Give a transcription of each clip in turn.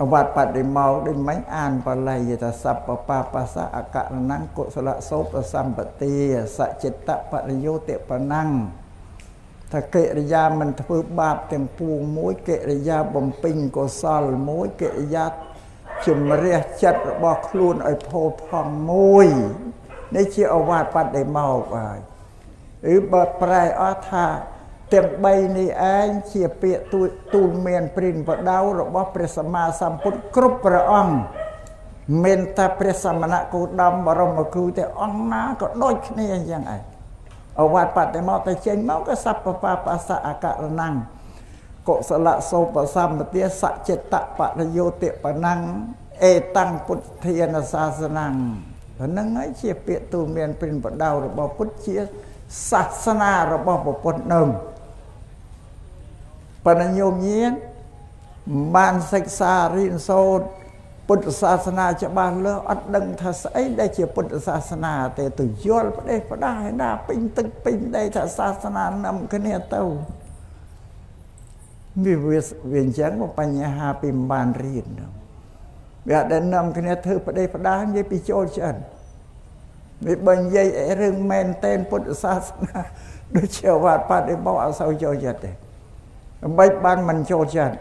អវត្តបដិមកដូចមិញអានបល័យថាសัพពបាបសៈអករណੰកុសលសោបសម្បទាសចិត្តបរិយោតិបណੰថាកិរិយាមិនធ្វើបាបទាំងពួងមួយកិរិយាបំពេញកុសលមួយកិរិយាជំរះចិត្តរបស់ខ្លួនឲ្យផូរផង់មួយនេះជាអវាទបដិមកហើយឬបើប្រែអស់ថា ទាំង3នេះឯងជាពាក្យទូទូលមានព្រិនបដៅរបស់ព្រះសម្មាសម្ពុទ្ធគ្រប់ព្រះអង្គមិនតែព្រះសមណគោតមបរមគ្រូតែអង្គណាក៏ដូចគ្នាអញ្ចឹងឯងអវត្តបតិមកទៅចេញមកក៏សัพពបាបសៈអករណੰកុសលសោបសម្បទាសចិត្តបរិយោតិបណੰអេតាំងពុទ្ធានសាសនੰហ្នឹងហើយជាពាក្យទូលមានព្រិនបដៅរបស់ពុទ្ធជាសាសនារបស់ពុទ្ធនឹង ប៉ុន្តែញោមញៀនបានសិក្សារៀនសូត្រពុទ្ធសាសនាច្បាស់លើអត់ដឹងថាស្អីដែលជាពុទ្ធសាសនាទេទៅយល់ប្រទេសប្រដាឯណាពេញទឹកពេញដីថាសាសនានាំគ្នាទៅវាវាវាអញ្ចឹងបញ្ហាពីមិនបានរៀនវាអត់ដែលនាំគ្នាធ្វើប្រទេសប្រដានិយាយពីចូលឆ្អិនវាបើនិយាយរឿងមែនតែនពុទ្ធសាសនាដូចជាវត្តបដិបោអត់សូវចូលចិត្តទេ ដើម្បីបានមិនចូលចិត្ត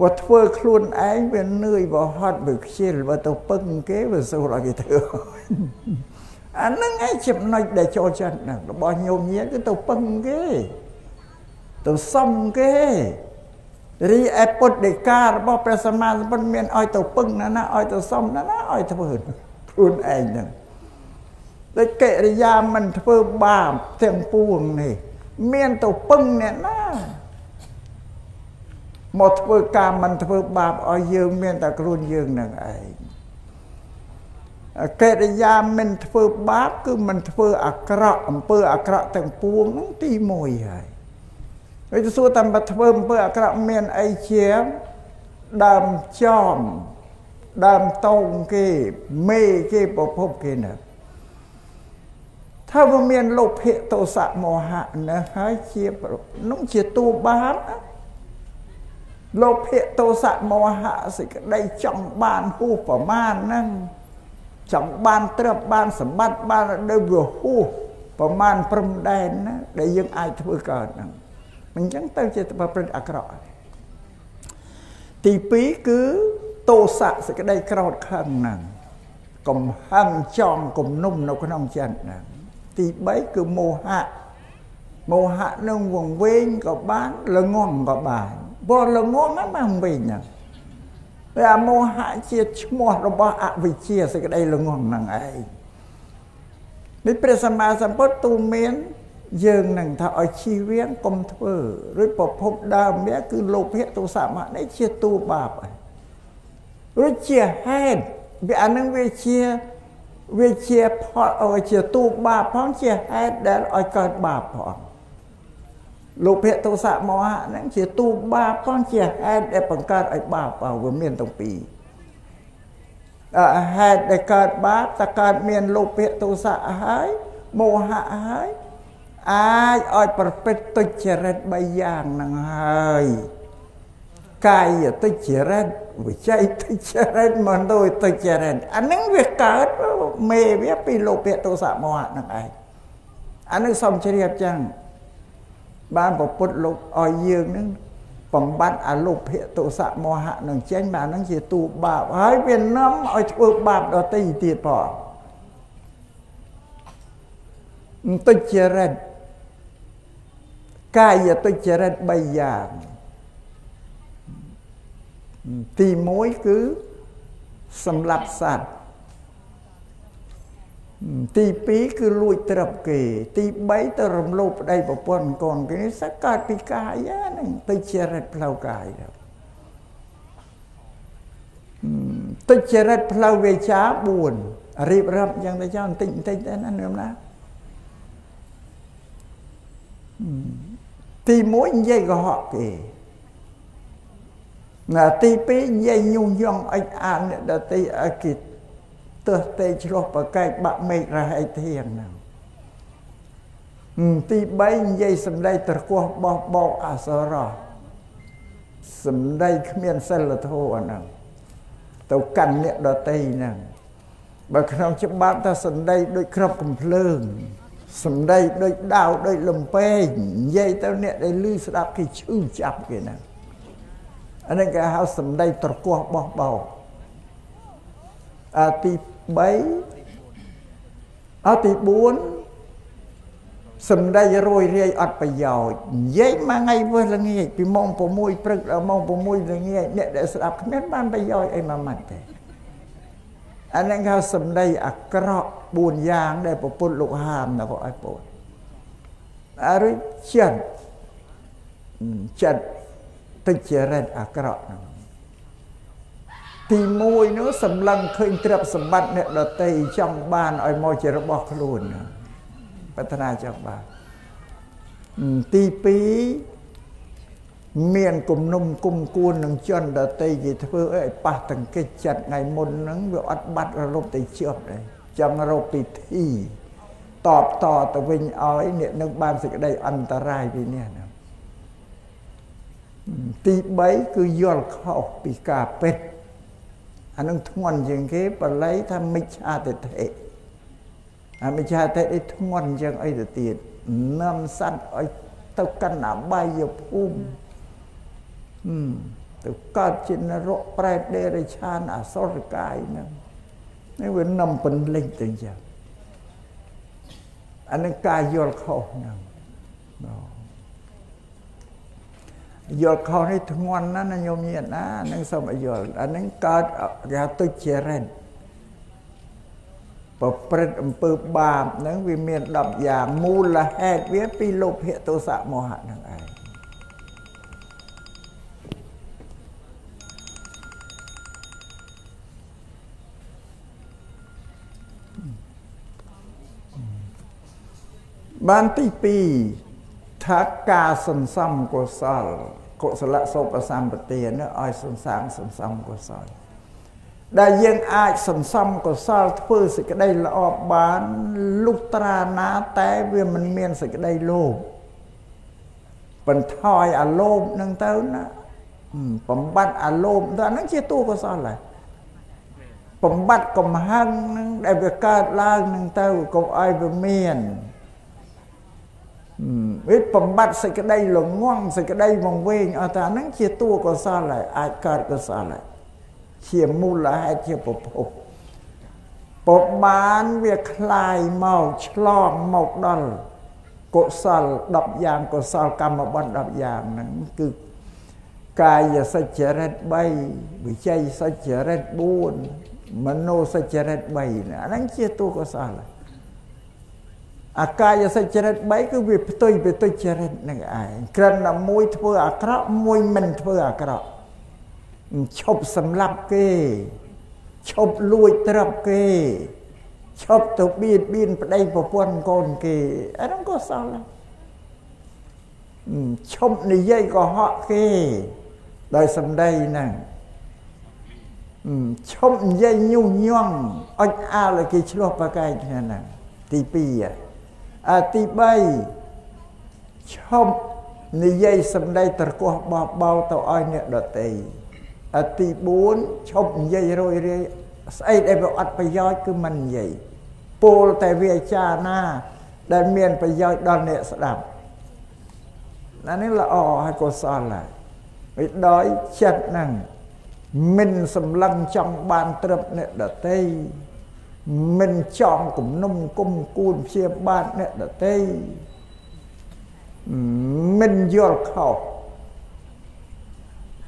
បើធ្វើខ្លួនឯងវានឿយវាហត់វាខ្ជិលបើទៅពឹងគេវាសូរឲ្យគេធ្វើអាហ្នឹងឯងចំណុចដែលចូលចិត្តហ្នឹងរបស់ញោមញៀនគឺទៅពឹងគេទៅសំគេរីឯពុទ្ធដីការបស់ព្រះសម្មាសម្ពុទ្ធមានឲ្យទៅពឹងណាណាឲ្យទៅសំណាណាឲ្យធ្វើខ្លួនឯងហ្នឹងដូចកិរិយាមិនធ្វើបាបទាំងពួងនេះមានទៅពឹងអ្នកណា មកធ្វើការមិនធ្វើបាបឲ្យយើងមានតែខ្លួនយើងនឹងឯងកិរិយាមិនធ្វើបាបគឺមិនធ្វើអាក្រក់អំពើអាក្រក់ទាំងពួងនោះទី1ហើយហើយទៅសួរតាមបើធ្វើអំពើអាក្រក់មានអីជាដើមចំដើមតោងគេមេគេប្រភពគេណាថាវាមានលោភៈទោសៈមោហៈណាហើយជានោះជាតួបាបណា លោភៈទោសៈមោហៈសេចក្តីចង់បានហួសប្រមាណហ្នឹងចង់បានទ្រព្យបានសម្បត្តិបានដូចវាហួសប្រមាណព្រំដែនណាដែលយើងអាចធ្វើកើតហ្នឹងអញ្ចឹងទៅជាប្រព្រឹត្តអាក្រក់ទី2គឺទោសៈសេចក្តីក្រោតខឹងហ្នឹងកំហឹងចង់គំនុំនៅក្នុងចិត្តហ្នឹងទី3គឺមោហៈមោហៈនឹងវង្វេងក៏បានល្ងងក៏បាន បរល្ងងហ្នឹងបានវិញហ្នឹងតែអាមោហៈជាឈ្មោះរបស់អវិជ្ជាសេចក្តីល្ងងហ្នឹងឯងនេះព្រះសម្មាសម្ពុទ្ធទូលមានយើងនឹងថាឲ្យជីវៀងកុំធ្វើឬប្រភពដើមនេះគឺលោភៈទោសៈមនេះជាទូបាបហើយឬជាហេតុវាអានឹងវាជាវាជាផលឲ្យជាទូបាបផងជាហេតុដែលឲ្យកើតបាបផង លោភៈទោសៈមោហៈហ្នឹងជាទូបាបផងជាហេតុដែលបង្កើតឲ្យបាបវាមានទាំងពីរហេតុដែលកើតបាបតើកើតមានលោភៈទោសៈហើយមោហៈហើយអាចឲ្យប្រព្រឹត្តទុច្ចរិត3យ៉ាងហ្នឹងហើយកាយទុច្ចរិតវិច័យទុច្ចរិតមនោទុច្ចរិតអាហ្នឹងវាកើតមេវាពីលោភៈទោសៈមោហៈហ្នឹងឯងអានឹងសំជ្រាបចឹង បានប្រពុតលោកឲ្យយើងនឹងបំបត្តិអលោភៈទោសៈមោហៈនឹងចេញបានហ្នឹងជាទូបាបហើយវានាំឲ្យធ្វើបាបដទៃទៀតផងទុច្ចរិតកាយទុច្ចរិត3យ៉ាងទី1គឺសម្លាប់សត្វ ទី2គឺលួចត្រឹបគេ ទី3ទៅរំលោភប្តីប្រពន្ធកូនគេនេះសកើតពីកាយហ្នឹងទៅជារិតផ្លូវកាយទៅជារិតផ្លូវវាចា4រៀបរាប់យ៉ាងទៅចោលបន្តិចបន្តិចទៅណានឹមណាទី1និយាយកុហកគេណាទី2និយាយញុះញង់អិចអានអ្នកដតីឲ្យគេ ទើសទេឆ្លោះប្រកែកបាក់មេឃរហែកធៀងហ្នឹងទី3និយាយសម្ដីត្រកោះបោះបោកអសរោះសំដីគ្មានសិលធម៌ហ្នឹងទៅកាន់អ្នកដតីហ្នឹងបើក្នុងច្បាប់ថាសំដីដូចក្របកំភ្លើងសំដីដូចដាវដូចលំពេងនិយាយទៅអ្នកដែលឮស្ដាប់គេឈឺចាប់គេហ្នឹងអានេះគេហៅសំដីត្រកោះបោះបោអាទី 3អាទី4សំដីរយរាយអត់ប្រយោជន៍និយាយមួយថ្ងៃវើល្ងាចពីម៉ោង6ព្រឹកដល់ម៉ោង6ល្ងាចអ្នកដែលស្ដាប់គ្មានបានប្រយោជន៍អីមួយម៉ាត់ទេអានេះគេសំដីអាក្រក់4យ៉ាងដែលប្រពុតលោកហាមណាក៏ឲ្យពោលអរិចិត្តចិត្តតិចរិតអាក្រក់ហ្នឹង ទី1នោះសម្លឹងឃើញទ្រព្យសម្បត្តិអ្នកដតីចង់បានឲ្យមកជារបស់ខ្លួនប្រាថ្នាចង់បានទី2មានគំនុំគុំគួននឹងជនដតីគេធ្វើឲ្យប៉ះតង្កិចចិត្តថ្ងៃមុនហ្នឹងវាអត់បាត់រលប់ទៅជាប់ដែរចង់រកពិធីតបតទៅវិញឲ្យអ្នកនឹងបានសេចក្តីអន្តរាយពីនេះណាទី3គឺយល់ខុសពីការពិត អានឹងធ្ងន់ជាងគេបល័យថាមិច្ឆាទិដ្ឋិអាមិច្ឆាទិដ្ឋិធ្ងន់ជាងអីទៅទៀតនាំសัตว์ឲ្យទៅកាន់អបាយភូមិទៅកើតជានរកប្រែតដេរិឆានអសុរកាយហ្នឹងនេះវានាំពន្លិចទៅចឹងអានឹងការយល់ខុសហ្នឹង យល់ខុសនេះធ្ងន់ណាស់ណាញោមញាតណានឹងសូមឲ្យយល់អានឹងកើតគេហៅទុច្ចរិតប្រព្រឹត្តអំពើបាបហ្នឹងវាមាន10យ៉ាងមូលហេតុវាពីលោភៈទោសៈមោហៈហ្នឹងឯងបានទី2 ថាការសន្សំកុសលកុសលសោបសម្បទានេះឲ្យសន្សាងសន្សំកុសលដែលយើងអាចសន្សំកុសលធ្វើសេចក្តីល្អបានលុះត្រាណាតែវាមិនមានសេចក្តីលោភបន្ថយអាលោភនឹងទៅណាបំបត្តិអាលោភទៅអានឹងជាតួកុសលហើយបំបត្តិកំហឹងនឹងដែលវាកើតឡើងនឹងទៅកុំឲ្យវាមាន វាបំបត្តិសេចក្តីល្ងងសេចក្តីវង្វេងអត់តែហ្នឹងជាតួកុសលហើយអាចកើតកុសលហើយជាមូលហេតុជាប្រភពពុកបានវាคลายមកឆ្លងមកដល់កុសល10យ៉ាងកុសលកម្មបត្តិ10យ៉ាងហ្នឹងគឺកាយសច្ចរិត3វិជ័យសច្ចរិត4មនោសច្ចរិត3អាហ្នឹងជាតួកុសលហើយ អាកាយសិចរិត3គឺវាផ្ទុយពីទុច្ចរិតនឹងឯងក្រិនតែមួយធ្វើអាក្រក់មួយមិនធ្វើអាក្រក់ឈប់សម្លាប់គេឈប់លួចទ្រព្យគេឈប់ទៅបៀតបៀនប្តីប្រពន្ធកូនគេអាហ្នឹងក៏សល់ឈប់និយាយកុហកគេដោយសម្ដីហ្នឹងឈប់និយាយញុះញង់អុចអាលគេឆ្លោះប្រកែកគ្នាហ្នឹងទី2 អាទី3ឈប់និយាយសម្ដីត្រកោះបោបោទៅឲ្យអ្នកដតីអាទី4ឈប់និយាយរយរាយស្អីដែលវាអត់ប្រយោជន៍គឺមិននិយាយពោលតែវាចាណា ដែលមានប្រយោជន៍ដល់អ្នកស្ដាប់អានេះល្អហើយកុសលហើយវាដោយចិត្តហ្នឹងមិនសម្លឹងចង់បានត្រឹមអ្នកដតី មិនចង់គំនុំគុំគួនព្យាបាទអ្នកដតីមិនយល់ខុស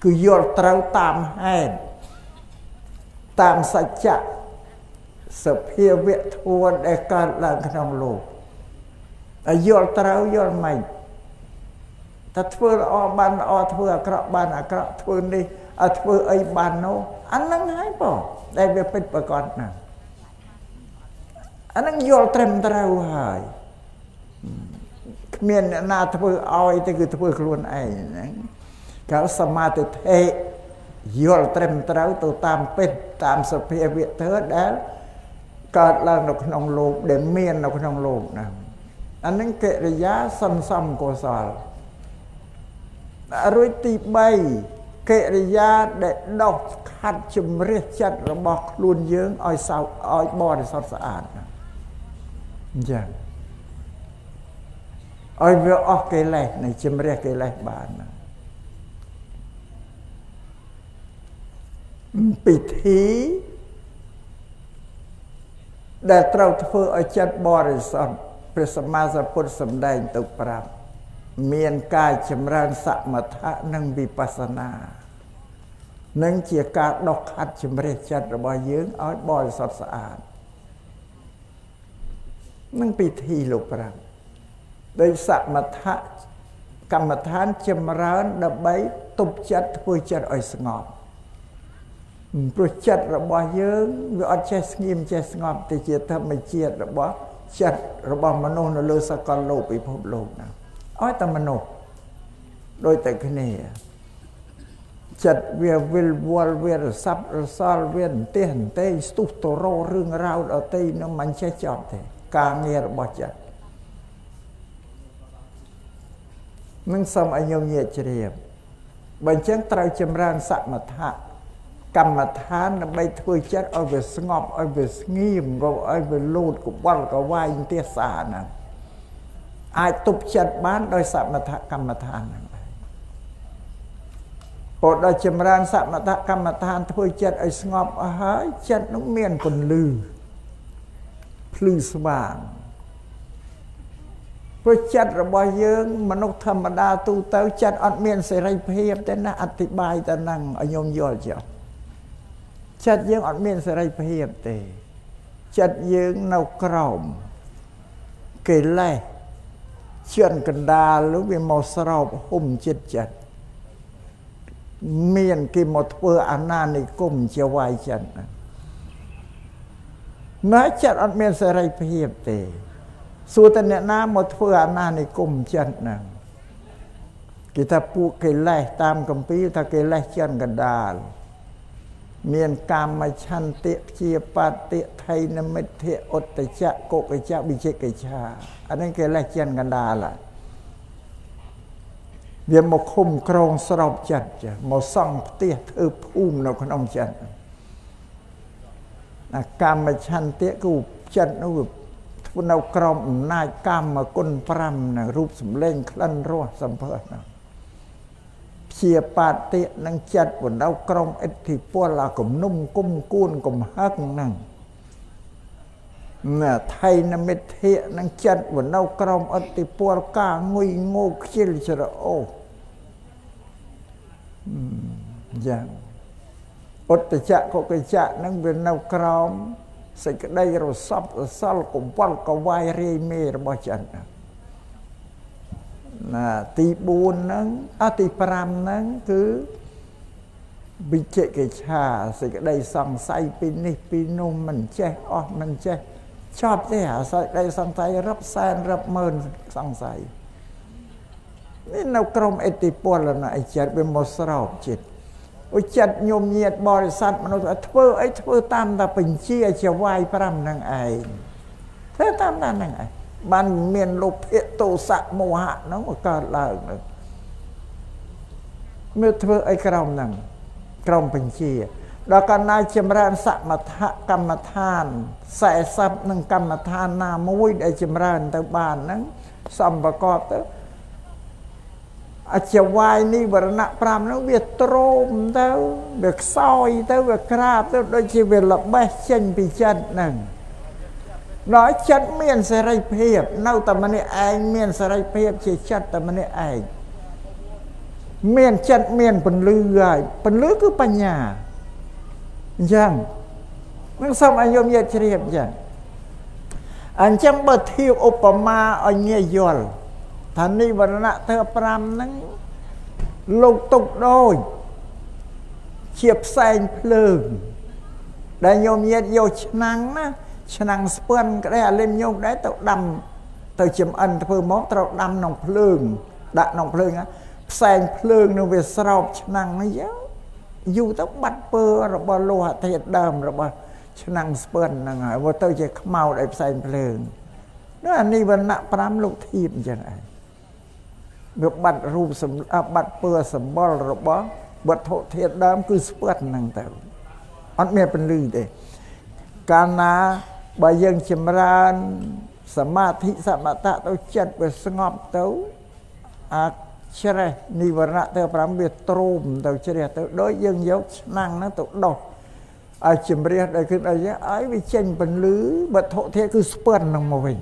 គឺយល់ត្រូវតាមហេតុតាមសច្ចៈសភាវៈធម៌ដែលកើតឡើងក្នុងលោកហើយយល់ត្រូវយល់មិនតែធ្វើល្អបានល្អធ្វើអាក្រក់បានអាក្រក់ធ្វើនេះឲ្យធ្វើអីបាននោះអាហ្នឹងហើយបងដែលវាពិតប្រកបណាស់ អានឹងយល់ត្រឹមត្រូវហើយគ្មានអ្នកណាធ្វើឲ្យទេគឺធ្វើខ្លួនឯងហ្នឹងកៅសមាធិធិយល់ត្រឹមត្រូវទៅតាមពិតតាមសភាវៈធ្វើដែលកើតឡើងនៅក្នុងលោកដែលមាននៅក្នុងលោកណាអានឹងកិរិយាសន្សំកុសលរួចទី3កិរិយាដែលដោះខាត់ជំរះចិត្តរបស់ខ្លួនយើងឲ្យសោឲ្យបរិសុទ្ធស្អាត អញ្ចឹងឲ្យវាអស់កិលេសនៃជំរះកិលេសបានពិធីដែលត្រូវធ្វើឲ្យចិត្តបរិសុទ្ធព្រះសម្មាសម្ពុទ្ធសម្ដែងទៅប្រាប់មានការចម្រើនសមថៈនិងវិបស្សនានឹងជាការដុសខាត់ជំរះចិត្តរបស់យើងឲ្យបរិសុទ្ធស្អាត នឹងពិធីលោកប្រាប់ដោយសមថៈកម្មដ្ឋានចម្រើនដើម្បីទប់ចិត្តធ្វើចិត្តឲ្យស្ងប់ព្រោះចិត្តរបស់យើងវាអត់ចេះស្ងៀមចេះស្ងប់ទៅជាធម្មជាតិរបស់ចិត្តរបស់មនុស្សនៅលើសកលលោកពិភពលោកណាឲ្យតែមនុស្សដូចតែគ្នាចិត្តវាវិលវល់វារសាប់រសល់វាអន្ទះអន្ទែងស្ទុះតរោរឿងរ៉ាវដតីនឹងមិនចេះចប់ទេ ការងាររបស់ចិត្តនឹងសូមឲ្យញោមញាតជ្រាបបើអញ្ចឹងត្រូវចម្រើនសមថៈកម្មដ្ឋានដើម្បីធ្វើចិត្តឲ្យវាស្ងប់ឲ្យវាស្ងៀមឲ្យវាលូតកបល់កវាយទេសសាហ្នឹងអាចទប់ចិត្តបានដោយសមថកម្មដ្ឋានហ្នឹងពោលដល់ចម្រើនសមថកម្មដ្ឋានធ្វើចិត្តឲ្យស្ងប់អស់ហើយចិត្តនោះមានពន្លឺ ភ្លឺស្វាងព្រោះចិត្តរបស់យើង មនុស្សធម្មតាទូទៅចិត្តអត់មានសេរីភាពទេណាអធិប្បាយទៅនឹងឲ្យញោមយល់ចុះចិត្តយើងអត់មានសេរីភាពទេចិត្តយើងនៅក្រោមកិលេសជឿនកណ្ដាលនោះវាមកស្រោបហុំចិត្តចិត្តមានគេមកធ្វើអាណានិគមជាវាយចិត្ត ណាចិត្តអត់មានសេរីភាពទេសួរតអ្នកណាមកធ្វើអាណានិគមចិត្តហ្នឹងគេថាពួកកិលេសតាមកម្ពីថាកិលេសចិនកណ្ដាលមានកម្មឆន្ទៈព្យាបតិថៃនមិទ្ធិឧត្តចៈកុកចៈវិជិកិច្ឆាអានេះគេលេះចិនកណ្ដាលវាមកឃុំក្រងស្រោបចិត្តចាមកសង់ផ្ទះធ្វើភូមិនៅក្នុងចិត្តអា កម្មឆន្ទៈគឺចិត្តនោះធ្វើនៅក្រោមអំណាចកម្មគុណ5នឹងរូបសម្លេងក្លិនរសសម្ភើហ្នឹងជាបាតិនឹងចិត្តវណ្ដៅក្រុមអិទ្ធិពលអាគំនុំគុំគួនកំហឹកហ្នឹងណាថៃនមិទ្ធិនឹងចិត្តវណ្ដៅក្រុមអិទ្ធិពលការងុយងោខ្ជិលច្រអូយ៉ាង ឧត្តចៈកុកចៈនឹងវានៅក្រោមសេចក្តីរសពរសល់កវល់កវាយរាយមេរបស់ចិត្តណាណាទី4ហ្នឹងអទី5ហ្នឹងគឺវិជិកិច្ឆាសេចក្តីសង្ស័យពីនេះពីនោះមិនចេះអស់មិនចេះចប់ទេអាសេចក្តីសង្ស័យរាប់សែនរាប់ម៉ឺនសង្ស័យនេះនៅក្រមអតិពលណាអីចិត្តវាមកស្រោបចិត្ត អូចិត្តញោមញាតបរិស័ទមនុស្សធ្វើអីធ្វើតាមតែបញ្ជាជាវាយ5ហ្នឹងឯងធ្វើតាមតាមហ្នឹងឯងបានមានលោភៈទោសៈមោហៈហ្នឹងកើតឡើងនឹងមើលធ្វើអីក្រមហ្នឹងក្រមបញ្ជាដល់កណ្ណាចម្រើនសមថកម្មដ្ឋាន40នឹងកម្មដ្ឋានណាមួយដែលចម្រើនទៅបានហ្នឹងសំប្រកបទៅ អចវាយនេះវរណៈ5ហ្នឹងវាទ្រោមទៅវាខ្សោយទៅវាក្រាបទៅដូចជាវាល្បេះចេញពីចិត្តហ្នឹងដល់ចិត្តមានសេរីភាព នៅតែម្នាក់ឯងមានសេរីភាពជាចិត្តតែម្នាក់ឯងមានចិត្តមានពន្លឺហើយពន្លឺគឺបញ្ញាអញ្ចឹងនឹងសូមឲ្យយោមយាជ្រាបអញ្ចឹងអញ្ចឹងបើធៀបឧបមាឲ្យងាយយល់ ថានិវរណៈទៅ5ហ្នឹងលោកទុកដូចជាផ្សែងភ្លើងដែលញោមញាតយកឆ្នាំងណាឆ្នាំងស្ពាន់ក្តីអាលឹមញោមដែរទៅដាំទៅចំអិនធ្វើមកត្រូវដាំក្នុងភ្លើងដាក់ក្នុងភ្លើងផ្សែងភ្លើងនឹងវាស្រោបឆ្នាំងនេះយ៉ាងយូរទៅបាត់ពើរបស់លោហៈធាតុដើមរបស់ឆ្នាំងស្ពាន់ហ្នឹងហើយវាទៅជាខ្មោចឲ្យផ្សែងភ្លើងនោះអានេះវណ្ណៈ5លោកធៀបអញ្ចឹងឯង វាបាត់រូបសម្បាត់ពើសម្បល់របស់វត្ថុធាតុដើមគឺស្ពាត់ហ្នឹងទៅអត់មានពន្លឺទេកាលណាបើយើងចម្រើនសមាធិសមតៈទៅចិត្តវាស្ងប់ទៅអាជ្រេះនិវរណៈទៅ5វាទ្រូមទៅជ្រះទៅដូចយើងយកឆ្នាំងហ្នឹងទៅដោះឲ្យជំរះដល់គឺដល់យ៉ាងឲ្យវាចេញពន្លឺវត្ថុធាតុគឺស្ពាន់នឹងមកវិញ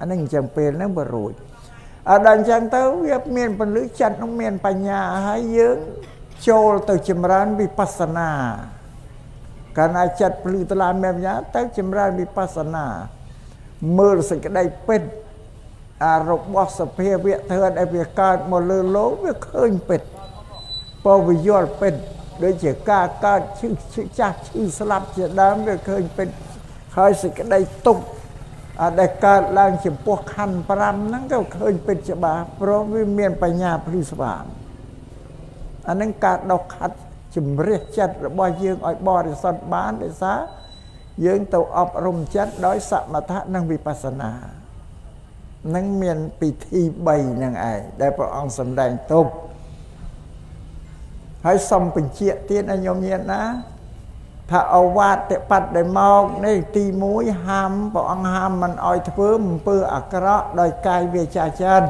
អានឹងអញ្ចឹងពេលហ្នឹងបើរួច អត់ដល់អញ្ចឹងទៅវាមានពន្លឺចិត្តនឹងមានបញ្ញាហើយយើងចូលទៅចម្រើនវិបស្សនាកាលណាចិត្តពលឺតឡាមានបញ្ញាទៅចម្រើនវិបស្សនាមើលសេចក្តីពិតអារបស់សភាវៈធ្វើឲ្យវាកើតមកលើលោកវាឃើញពិតពោវិយល់ពិតដូចជាការកើតឈឺឈឺចាស់ឈឺស្លាប់ជាដើមវាឃើញពិតហើយសេចក្តីទុក្ខអា ដែលកើតឡើងចំពោះខណ្ឌ5ហ្នឹងក៏ឃើញពិតច្បាស់ព្រោះវាមានបញ្ញាភ្លឺស្វាងអានឹងការដកខាត់ជំរះចិត្តរបស់យើងឲ្យបរិសុទ្ធបានដោយសារយើងទៅអប់រំចិត្តដោយសមថៈនិងវិបស្សនានឹងមានពិធី3នឹងឯងដែលព្រះអង្គសម្ដែងទុកហើយសំបញ្ជាក់ទៀតឲ្យញោមញាតណា ថាអវាទបត្តិដែលមកនេះទី1ហាមព្រះអង្គហាមមិនអោយធ្វើអំពើអាក្រក់ដោយកាយវាចាចិត្ត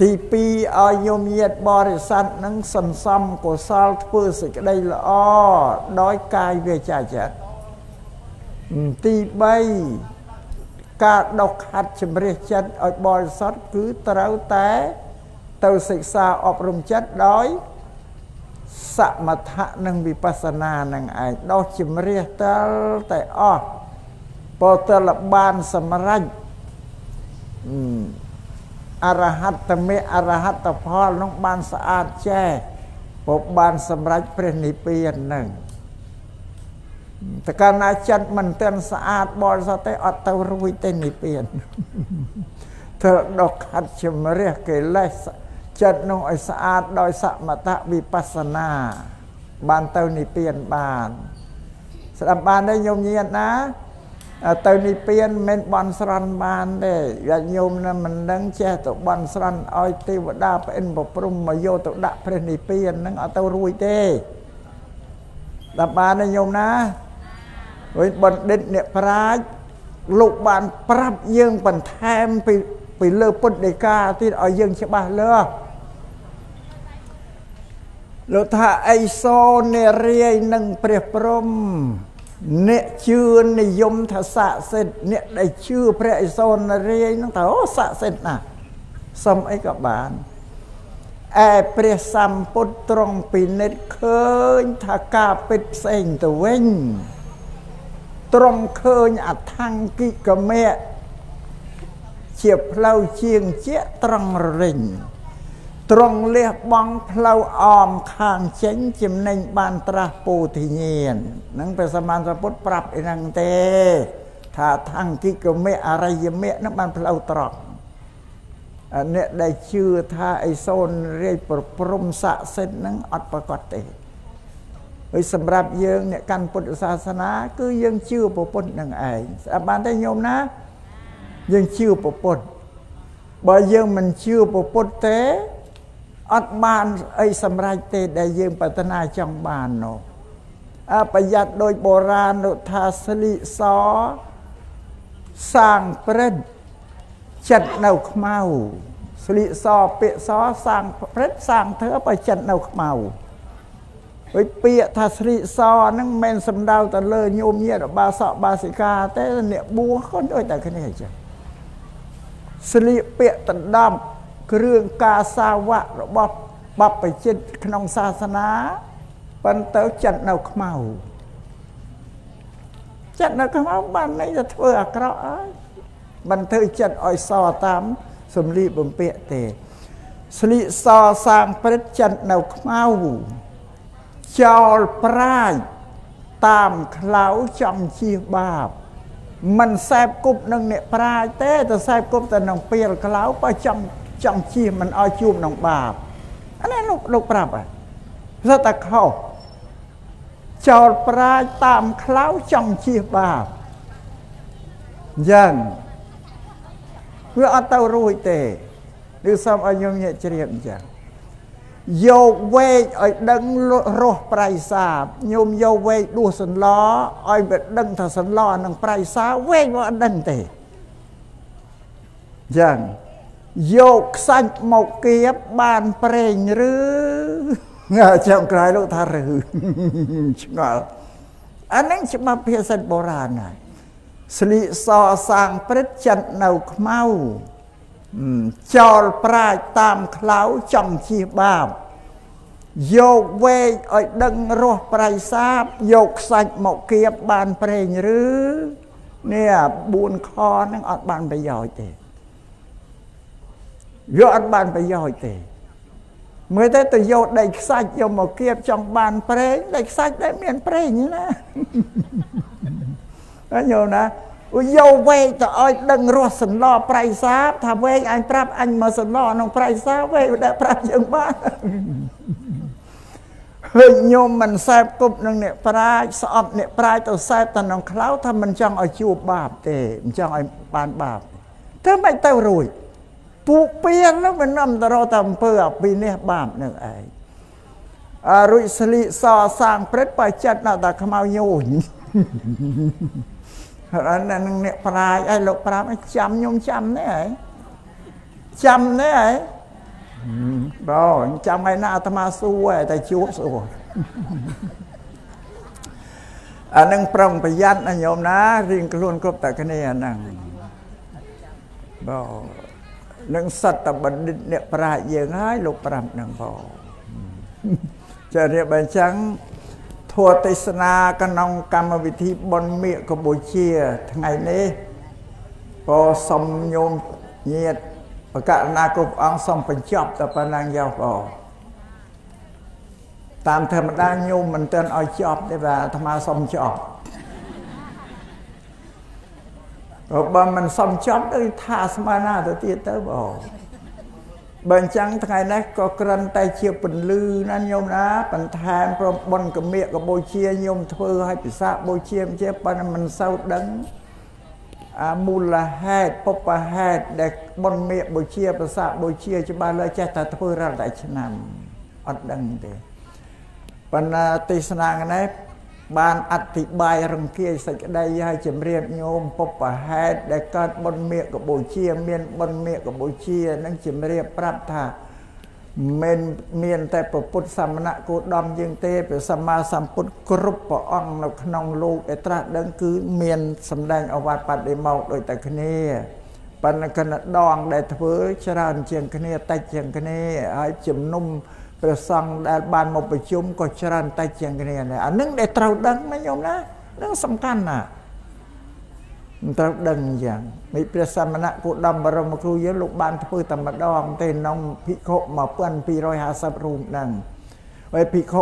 ទី2ឲ្យញោមញាតបរិស័ទនឹងសន្សំកុសលធ្វើសេចក្តីល្អដោយកាយវាចាចិត្តទី3ការដកខាត់ជំរះចិត្តឲ្យបរិសុទ្ធគឺត្រូវតែទៅសិក្សាអប់រំចិត្តដោយ សមថៈនិងវិបស្សនានឹងឯងដោះជំរះតលតែអស់ពោតលបានសម្រេចអរហត្តមេអរហត្តផលនោះបានស្អាតចែពុំបានសម្រេចព្រះនិព្វាននឹងតកាលណាចិត្តមិនទាន់ស្អាតបរិសុទ្ធទេអត់ទៅរួចទេនិព្វានត្រូវដកខាត់ជំរះកិលេស ចិត្តនោះឲ្យស្អាតដោយសមតវិបស្សនា បានទៅនិព្វានបាន ស្ដាប់បានទេញោមញាតណាទៅនិព្វានមិនបន់ស្រន់បានទេញាតិញោមនឹងមិនដឹងចេះទៅបន់ស្រន់ឲ្យទេវតាប្អិនប្រព្រំមកយកទៅដាក់ព្រះនិព្វាននឹងអត់ទៅរួចទេដល់បានទេញោមណាវិញបណ្ឌិតអ្នកប្រាជ្ញលោកបានប្រាប់យើងបន្ថែមពីពីលើពុទ្ធដីកាទៀតឲ្យយើងច្បាស់លាស់ លោកថាអីសោនេរាយនឹងព្រះព្រំអ្នកជឿនិយមថាស័ក្តិសិទ្ធអ្នកដែលជឿព្រះឥសូនរាយនឹងថាអូស័ក្តិសិទ្ធណាសុំអីក៏បានឯព្រះសម្ពុទ្ធត្រង់ពិនិត្យឃើញថាការពិតផ្សេងទៅវិញត្រង់ឃើញអថង្គិកមៈជាផ្លូវជាងជាត្រង់រិញ ត្រង់លះបង់ផ្លូវអមខាងចេញចំណេញបានត្រាស់ពោធិញ្ញាណនឹងព្រះសម្មាសម្ពុទ្ធប្រាប់អីហ្នឹងទេ ថាថង្គិកមៈអរិយមៈនឹងបានផ្លូវត្រង់អ្នកដែលជឿថាអីសូនរាជប្រព្រំស័ក្តិសិទ្ធនឹងអត់ប្រកបទេហើយសម្រាប់យើងអ្នកកាន់ពុទ្ធសាសនា គឺយើងជឿពុទ្ធនឹងឯងស្ដាប់បានទេញោមណាយើងជឿពុទ្ធបើយើងមិនជឿពុទ្ធទេ អត់បានអីសម្រេចទេដែលយើងប្រាថ្នាចង់បាននោះអប្រយ័ត្នដោយបុរាណនោះថាស្លីសសាងព្រឹត្តចិត្តនៅខ្មៅស្លីសពាក្យសសាងព្រឹត្តសាងធ្វើបើចិត្តនៅខ្មៅហើយពាក្យថាស្រីសហ្នឹងមិនមែនសំដៅទៅលើញោមញាតបាសកបាសិកាទេអ្នកបួសក៏ដូចតែគ្នាអញ្ចឹងស្លៀកពាក់ដណ្ដប់ គ្រឿងការសាវៈរបស់បព្វជិតក្នុងសាសនាប៉ុន្តែចិត្តនៅខ្មៅចិត្តនៅខ្មៅបានន័យថាធ្វើអាក្រក់ហើយមិនធ្វើចិត្តឲ្យសតាមសំលីបំពាក់ទេស្លៀកសសាងព្រឹត្តចិត្តនៅខ្មៅចោលប្រាជ្ញតាមខ្លៅចំជៀសបាបមិនសែបគប់នឹងអ្នកប្រាជ្ញទេតែសែបគប់តែនឹងពេលក្លៅបើចង់ ចង់ជៀសមិនឲ្យជួបនឹងបាបអានេះលោកលោកប្រាប់ហ่ะស្ទើរតែខុសចោលប្រាជ្ញតាមខ្លៅចង់ជៀសបាបយ៉ាងវាអត់ទៅរួចទេឬសូមឲ្យញោមញាក់ជ្រាបអញ្ចឹងយកវែកឲ្យដឹងរស់ប្រៃសាបញោមយកវែកដួសសន្លឲ្យវាដឹងថាសន្លនឹងប្រៃសាវែកវាអត់ដឹងទេយ៉ាង យកខ្សាច់មកគៀបបានប្រេងឬចាំក្រោយលោកថាឬឆ្ងល់អានឹងច្បាប់ភាសាបុរាណហើយស្លៀកសសាងព្រឹត្តចិននៅខ្មៅចោលប្រាជ្ញតាមខ្លៅចង់ជៀសបាបយកវែកឲ្យដឹងរស់ប្រៃសាបយកខ្សាច់មកគៀបបានប្រេងឬនេះ4ខហ្នឹងអត់បានប្រយោជន៍ទេ យកអត់បានប្រយោជន៍ទេមើលទៅទៅយកដីខ្សាច់យកមកគៀបចង់បានប្រេងដីខ្សាច់ដែលមានប្រេងណាអញយល់ណាយកវែកទៅឲ្យដឹងរស់សន្លប្រៃសាបថាវែកអញប្រាប់អញមកសន្លក្នុងប្រៃសាបវែកដែលប្រាប់យើងបានហើយញោមមិនសែបគប់នឹងអ្នកប្រាជ្ញស្អប់អ្នកប្រាជ្ញទៅសែបទៅក្នុងខ្លៅថាមិនចង់ឲ្យជួបបាបទេមិនចង់ឲ្យបានបាបធ្វើមិនទៅរួច ពួកពៀននោះមិននាំទៅរកតែអំពើអភិនេះបាបនឹងឯងអរុយស្លីសសាងព្រឹត្តបើចិត្តណាតែខ្មៅញូញហើយនឹងអ្នកប្រាជ្ញឯងលោកប្រាប់ឲ្យចាំខ្ញុំចាំនេះឯងចាំនេះឯងបងចាំថ្ងៃណាអាត្មាសួរតែជួបសួរអានឹងប្រុងប្រយ័ត្នណាញោមណារៀងខ្លួនគ្រប់តែគ្នាអាហ្នឹងបង នឹងសត្វតបណ្ឌិតអ្នកប្រាជ្ញយើងហើយលោកប្រាប់នឹងបងចារៀបអញ្ចឹងធัวទេសនាក្នុងកម្មវិធីបុណ្យមេកម្ពុជាថ្ងៃនេះក៏សុំញោមញាតបកណ្ណាគ្រប់អង្គសូមបញ្ចប់តែប៉ុណ្ណឹងយកបងតាមធម្មតាញោមមិនទាន់ឲ្យចប់ទេបាទអាត្មាសូមចប់ក៏ បើមិនសុំចប់ទៅថាស្មើណាទៅទៀតទៅបងបើអញ្ចឹងថ្ងៃនេះក៏ក្រិនតែជាពន្លឺណាញោមណាបន្ថែមព្រមបុណ្យកមេកបូជាញោមធ្វើឲ្យពិសាបូជាជាប៉ុន្តែមិនសូវដឹងអាមូលហេតុពុបហេតុដែលបុណ្យមេបូជាប្រសាបូជាច្បាស់លើចេះតែធ្វើរាល់តែឆ្នាំអត់ដឹងទេប៉ុន្តែទេសនានេះ បានអធិប្បាយរង្គាយសេចក្តីឲ្យជំរាបញោមពុបហេតុដែលកើតបុណ្យមេកបូជាមានបុណ្យមេកបូជានឹងជំរាបប្រាប់ថាមិនមានតែពុទ្ធសាមណៈគោដំយើងទេព្រះសម្មាសម្ពុទ្ធគ្រប់ព្រះអង្គនៅក្នុងលោកឯត្រាស់ដឹងគឺមានសម្ដែងអវត្តបដិមកដូចតែគ្នាប៉ុន្តែគណៈដងដែលធ្វើច្រើនជាងគ្នាតិចជាងគ្នាហើយជំនុំ ព្រះសង្ឃដែលបានមកប្រជុំក៏ច្រើនតិចជាងគ្នាដែរអានឹងដែលត្រូវដឹងណាញោមណានឹងសំខាន់ណាស់ត្រូវដឹងយ៉ាងមិនព្រះសមណៈគោដំបរមគ្រូយើងលោកបានធ្វើតែម្ដងទេក្នុងភិក្ខុ1250រូបហ្នឹងហើយភិក្ខុ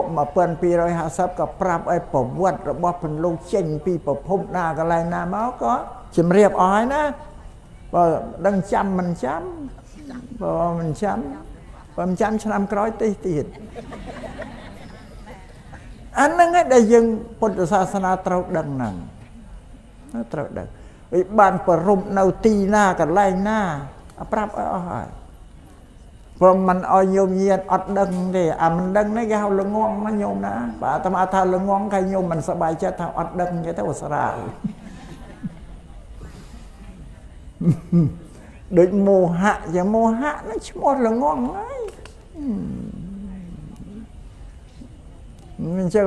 1250ក៏ប្រាប់ឲ្យប្រវត្តិរបស់ពន្លុចេញពីប្រភពណាកន្លែងណាមកក៏ជំរាបអស់ហើយណាបើដឹងចាំមិនចាំបើមិនចាំ បើមិនចាំឆ្នាំក្រោយតិចទៀតអាហ្នឹងឯងដែលយើងពុទ្ធសាសនាត្រូវដឹងហ្នឹងត្រូវដឹងវាបានប្ររំនៅទីណាកន្លែងណាប្រាប់ឲ្យអស់ហើយព្រមមិនឲ្យញោមញាតអត់ដឹងទេអាមិនដឹងនេះគេហៅល្ងងណាញោមណាបើអាត្មាថាល្ងងគេញោមមិនសប្បាយចិត្តថាអត់ដឹងគេទៅស្រាល ដូចមោហៈយ៉ាងមោហៈនឹងឈ្មោះល្ងងហើយមិនចឹង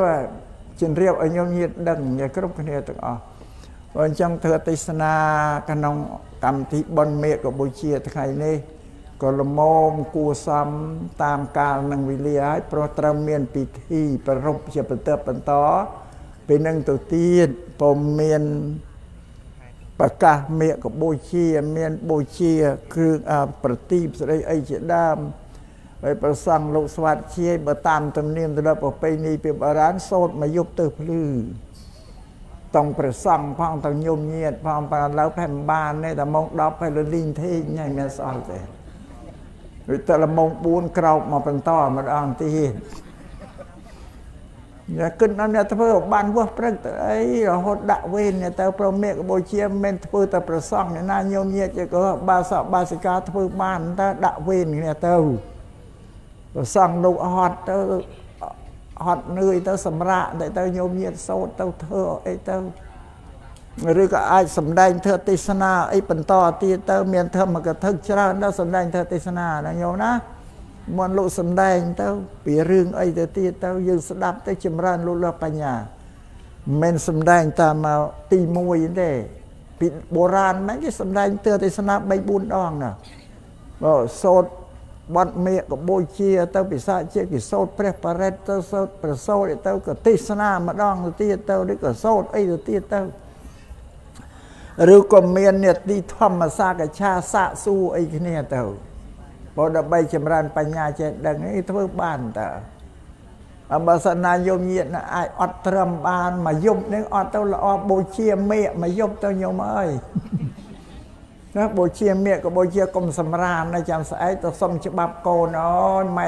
ជំរាបឲ្យញោមញាតដឹងគ្រប់គ្នាទាំងអស់បើអញ្ចឹងធ្វើទេសនាក្នុងកម្មវិធីបុណ្យមេកបុជាថ្ងៃនេះក៏លមមគួសមតាមកាលនិងវេលាហើយព្រោះត្រូវមានពិធីប្ររពជាបន្តបន្តពេលនឹងទៅទៀតពុំមាន ប្រកាសមេកបុជាមានបុជាគ្រឿងប្រទីបស្រីអីជាដើមហើយប្រសង់លោកស្វាតជាបើតាមទំនៀមទម្លាប់ប្រពៃណីពីបុរាណសូត្រមកយប់ទៅភ្លឺតង់ព្រះសង្ឃផងតង់ញោមញាតផងបើឥឡូវផែមិនបានទេតែម៉ោង10ហើយលលីងទេញ៉ៃមានស្អល់ទេដូចតែម៉ោង4ក្រោកមកបន្តម្ដងទៀត ញ៉ាគិតដល់អ្នកធ្វើបានវោះព្រឹកទៅអីរហូតដាក់វេនទៅប្រមេកបូជាមិនធ្វើតែប្រសង់អ្នកណាញោមញាតក៏បាសកបាសិកាធ្វើបានតែដាក់វេនគ្នាទៅប្រសង់លោកហត់ទៅហត់នឿយទៅសម្រាកទៅទៅញោមញាតសោតទៅធ្វើអីទៅឬក៏អាចសំដែងធ្វើទេសនាអីបន្តទៀតទៅមានធម្មកថាច្រើនដល់សំដែងធ្វើទេសនាណាញោមណា មុនលោកសំដែងទៅពីរឿងអីទៅទៀតទៅយើងស្ដាប់ទៅចម្រើនលុលបញ្ញាមិនសំដែងតាមទី1ទេពីបុរាណហ្នឹងគេសំដែងទើទេសនា3 4ដងណាបើសូត្របត់មេកបូជា ទៅពិសាជាគេសូត្រព្រះបរិត្តទៅសូត្រប្រសូតទៅក៏ទេសនាម្ដងទៅទៀតទៅឬក៏សូត្រអីទៅទៀតទៅឬក៏មាននេតិធម្មសាកឆាសាកសួរអីគ្នាទៅ បើដើម្បីចម្រើនបញ្ញាចេះដឹងនេះធ្វើបានតើអបើសិនណាយមញាតអាចអត់ត្រឹមបានមួយយប់នឹងអត់ទៅល្អបូជាមេកមួយយប់ទៅញោមអើយណាបូជាមេកក៏បូជាកុំសម្រាននៅចាំស្អែកទៅសុំច្បាប់កូនអូនម៉ែ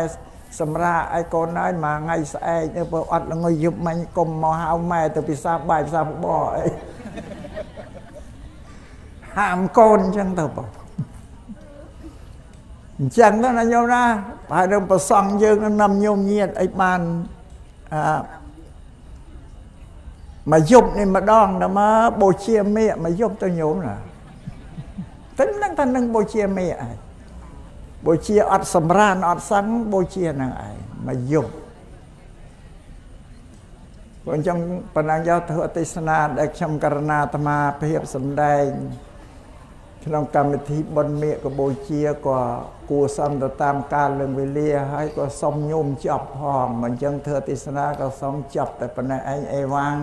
សម្រាឲ្យកូនហើយមួយថ្ងៃស្អែកទៅបើអត់ល្ងុយយប់មិញកុំមកហៅម៉ែទៅពិសាបាយពិសាបបអីហាមកូនអញ្ចឹងទៅបង អញ្ចឹងទៅណាញោមណាហើយនឹងប្រសង់យើងនាំញោមញាតអីបានអឺមកយប់នេះម្ដងដល់មកបូជាមេមកយប់ទៅញោមណាតែនឹងថានឹងបូជាមេឯងបូជាអត់សម្រានអត់សឹងបូជានឹងឯងមកយប់ព្រោះអញ្ចឹងបណ្ដាយកធ្វើទេសនាដែលខ្ញុំករណាអាត្មាភាពសម្ដែង ក្នុងកម្មវិធីបុណ្យមេកបូជាក៏គួរសមទៅតាមកាលលឹងវេលាហើយក៏សុំញោមចប់ផងអញ្ចឹងធ្វើទេសនាក៏សុំចប់តែប៉ុណ្ណេះឯងអេវ៉ាំង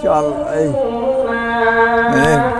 ខ្យល់អីនេះ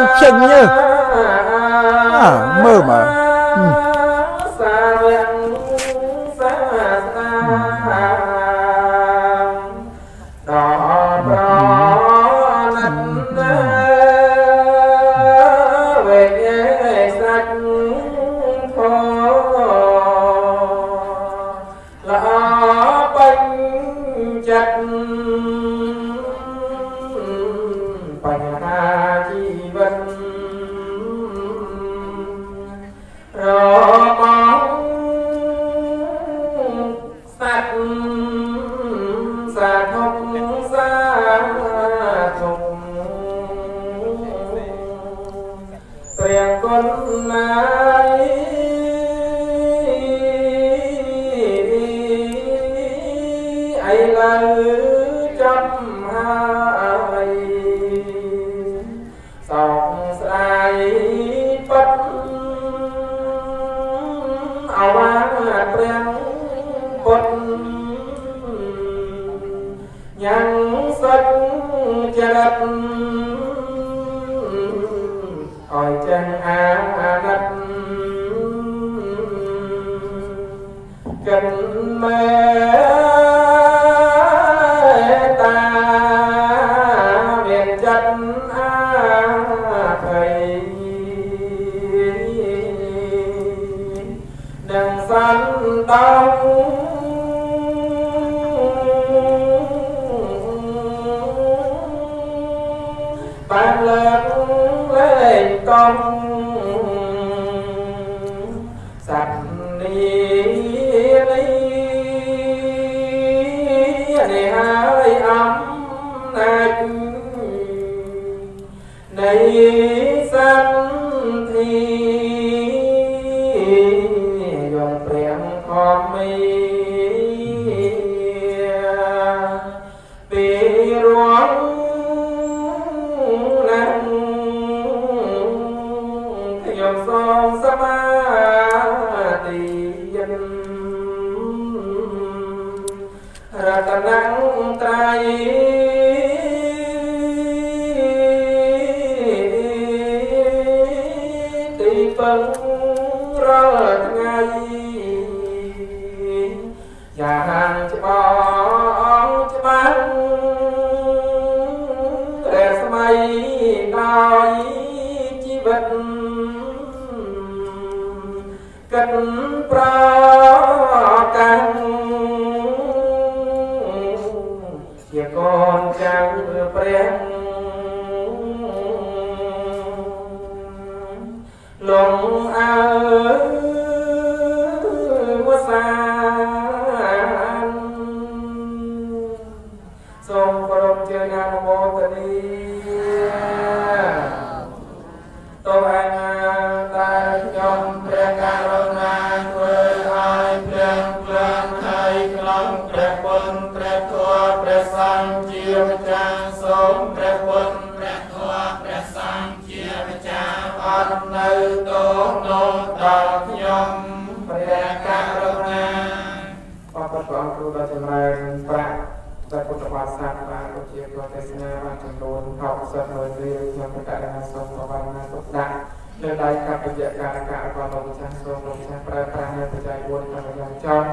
ញចេញយើមើលមក Rama 60រៀលខ្ញុំប្រកាសថាសូមប្រវាណាទុកដាក់លើដៃកັບវិជ្ជាការការរបស់លោកម្ចាស់សូមលោកចាស់ប្រើប្រាស់នៅបច្ច័យ4តាមយ៉ាងចំ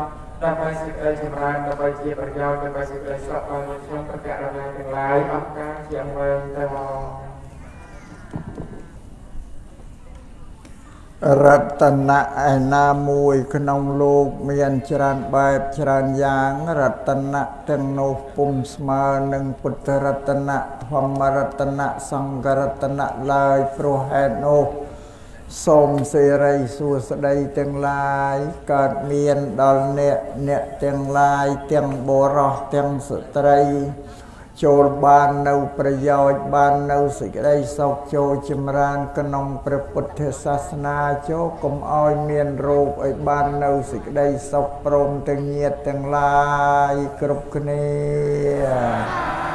ដើម្បីសេចក្តីចម្រើនដើម្បីជាប្រយោជន៍ដើម្បីសេចក្តីសុខដល់លោកខ្ញុំប្រកាសដល់ទាំងឡាយអរការជាអង្វែងទៅមក រតនៈឯណាមួយក្នុងលោកមានច្រើនបែបច្រើនយ៉ាងរតនៈទាំងនោះពុំស្មើនឹងពុទ្ធរតនៈធម្មរតនៈសង្ឃរតនៈឡើយព្រោះហេតុនោះសូមសេរីសួស្តីទាំងឡាយកើតមានដល់អ្នកអ្នកទាំងឡាយទាំងបរោះទាំងស្ត្រី ចូលបាននៅប្រយោជន៍បាននៅសេចក្តីសុខចូលចម្រើនក្នុងព្រះពុទ្ធសាសនាចូលកុំឲ្យមានរោគឲ្យបាននៅសេចក្តីសុខព្រមទាំងញាតទាំងឡាយគ្រប់គ្នា